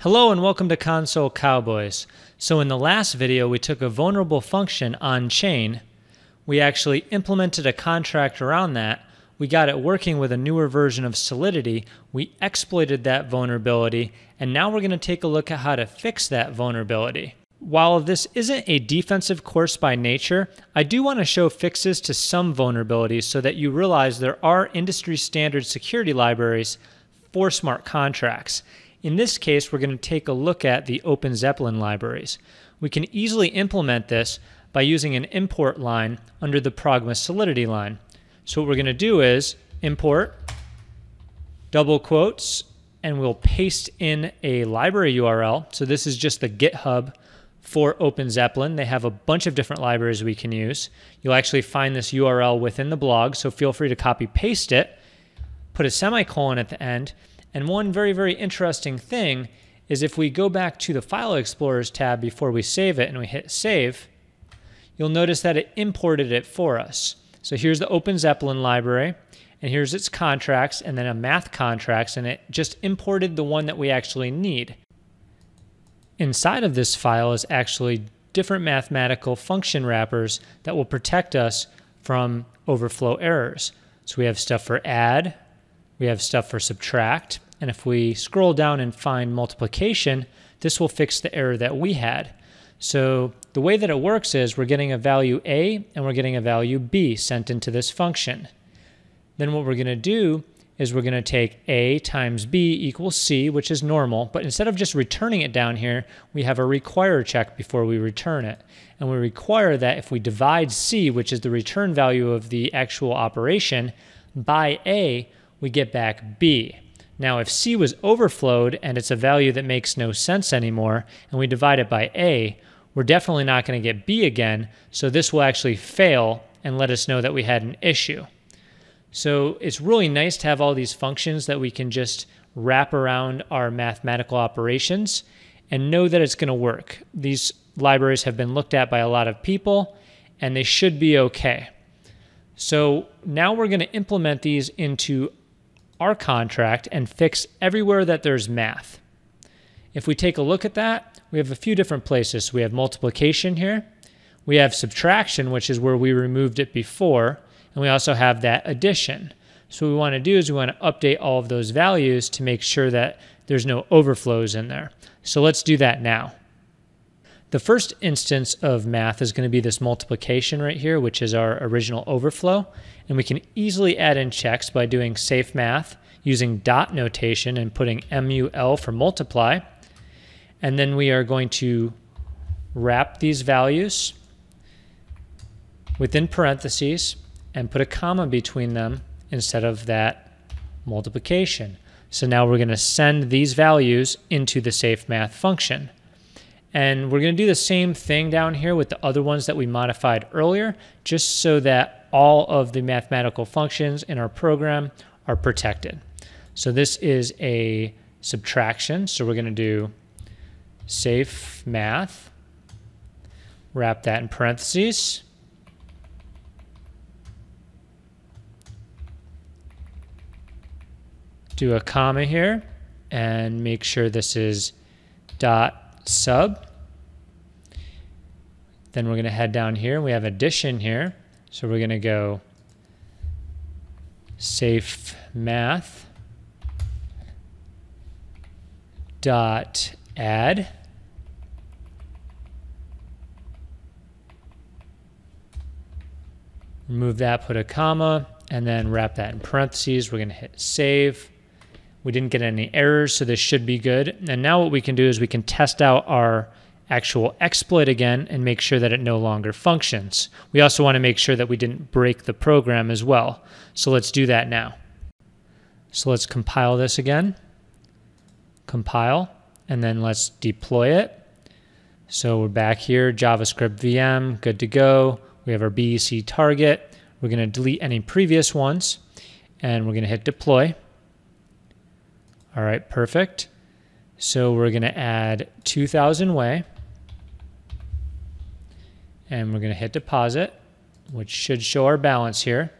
Hello and welcome to Console Cowboys. So in the last video, we took a vulnerable function on chain. We actually implemented a contract around that. We got it working with a newer version of Solidity. We exploited that vulnerability, and now we're going to take a look at how to fix that vulnerability. While this isn't a defensive course by nature, I do want to show fixes to some vulnerabilities so that you realize there are industry standard security libraries for smart contracts. In this case, we're going to take a look at the OpenZeppelin libraries. We can easily implement this by using an import line under the Pragma Solidity line. So what we're going to do is import double quotes and we'll paste in a library URL. So this is just the GitHub for OpenZeppelin. They have a bunch of different libraries we can use. You'll actually find this URL within the blog, so feel free to copy paste it, put a semicolon at the end, and one very, very interesting thing is if we go back to the File Explorers tab before we save it and we hit save, you'll notice that it imported it for us. So here's the OpenZeppelin library, and here's its contracts, and then a math contracts, and it just imported the one that we actually need. Inside of this file is actually different mathematical function wrappers that will protect us from overflow errors. So we have stuff for add, we have stuff for subtract, and if we scroll down and find multiplication, this will fix the error that we had. So the way that it works is we're getting a value a and we're getting a value b sent into this function. Then what we're going to do is we're going to take a times b equals c, which is normal, but instead of just returning it down here, we have a require check before we return it. And we require that if we divide c, which is the return value of the actual operation, by a, we get back b. Now, if C was overflowed and it's a value that makes no sense anymore, and we divide it by A, we're definitely not going to get B again, so this will actually fail and let us know that we had an issue. So it's really nice to have all these functions that we can just wrap around our mathematical operations and know that it's going to work. These libraries have been looked at by a lot of people, and they should be okay. So now we're going to implement these into our contract and fix everywhere that there's math. If we take a look at that, we have a few different places. we have multiplication here. We have subtraction, which is where we removed it before. And we also have that addition. So what we want to do is we want to update all of those values to make sure that there's no overflows in there. So let's do that now. The first instance of math is going to be this multiplication right here, which is our original overflow. And we can easily add in checks by doing safe math using dot notation and putting MUL for multiply. And then we are going to wrap these values within parentheses and put a comma between them instead of that multiplication. So now we're going to send these values into the safe math function. And we're going to do the same thing down here with the other ones that we modified earlier, just so that all of the mathematical functions in our program are protected. So this is a subtraction. So we're going to do safe math, wrap that in parentheses. Do a comma here and make sure this is dot sub. Then we're going to head down here. We have addition here. So we're going to go safe math dot add. Remove that, put a comma, and then wrap that in parentheses. We're going to hit save. We didn't get any errors, so this should be good. And now what we can do is we can test out our actual exploit again and make sure that it no longer functions. We also want to make sure that we didn't break the program as well. So let's do that now. So let's compile this again. Compile, and then let's deploy it. So we're back here, JavaScript VM, good to go. We have our BEC target. We're going to delete any previous ones, and we're going to hit deploy. All right, perfect. So we're going to add 2000 wei. And we're going to hit deposit, which should show our balance here.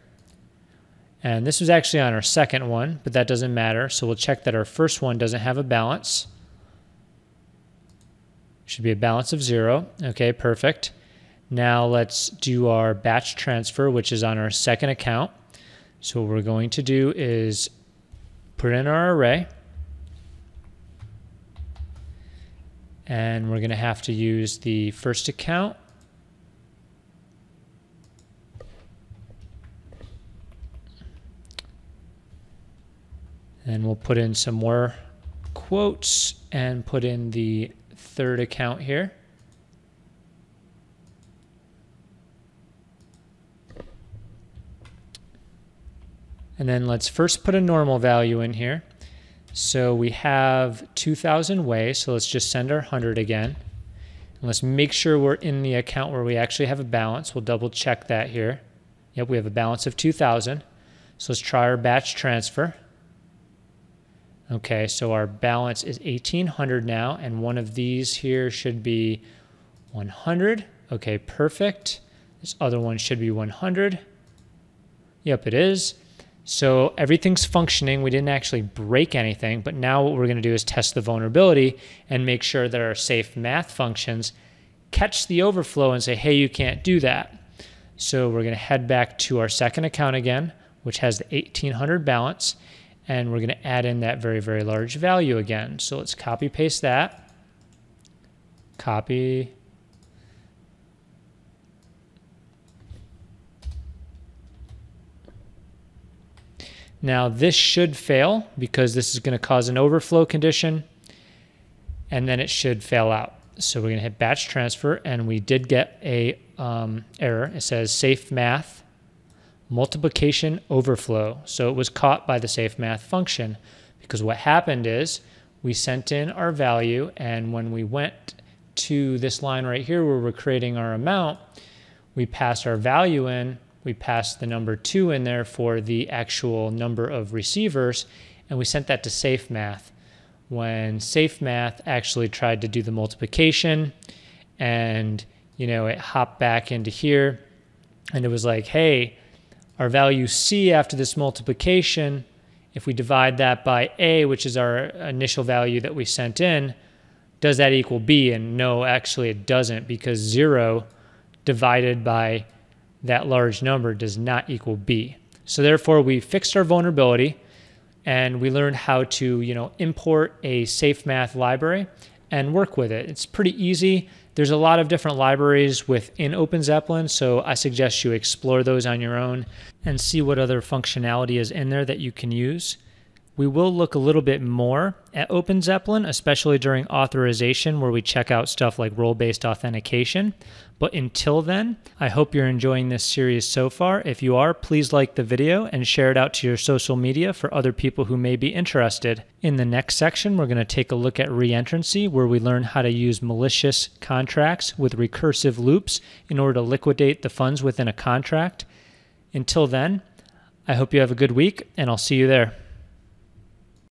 And this was actually on our second one, but that doesn't matter. So we'll check that our first one doesn't have a balance. Should be a balance of zero. Okay, perfect. Now let's do our batch transfer, which is on our second account. So what we're going to do is put in our array. And we're going to have to use the first account. And we'll put in some more quotes and put in the third account here. And then let's first put a normal value in here. So we have 2,000 wei, so let's just send our 100 again. And let's make sure we're in the account where we actually have a balance. We'll double check that here. Yep, we have a balance of 2,000. So let's try our batch transfer. Okay, so our balance is 1800 now, and one of these here should be 100. Okay, perfect. This other one should be 100. Yep, it is. So everything's functioning. We didn't actually break anything, but now what we're going to do is test the vulnerability and make sure that our safe math functions catch the overflow and say, hey, you can't do that. So we're going to head back to our second account again, which has the 1800 balance, and we're going to add in that very, very large value again. So let's copy paste that. Copy, Now this should fail because this is going to cause an overflow condition and then it should fail out. So we're going to hit batch transfer and we did get a um, error. It says safe math multiplication overflow. So it was caught by the safe math function because what happened is we sent in our value and when we went to this line right here where we're creating our amount, we passed our value in we passed the number two in there for the actual number of receivers, and we sent that to SafeMath. When SafeMath actually tried to do the multiplication, and you know it hopped back into here, and it was like, hey, our value C after this multiplication, if we divide that by A, which is our initial value that we sent in, does that equal B? And no, actually it doesn't because zero divided by that large number does not equal B. So therefore, we fixed our vulnerability and we learned how to, you know, import a safe math library and work with it. It's pretty easy. There's a lot of different libraries within OpenZeppelin, so I suggest you explore those on your own and see what other functionality is in there that you can use. We will look a little bit more at OpenZeppelin, especially during authorization where we check out stuff like role-based authentication. But until then, I hope you're enjoying this series so far. If you are, please like the video and share it out to your social media for other people who may be interested. In the next section, we're going to take a look at reentrancy where we learn how to use malicious contracts with recursive loops in order to liquidate the funds within a contract. Until then, I hope you have a good week and I'll see you there.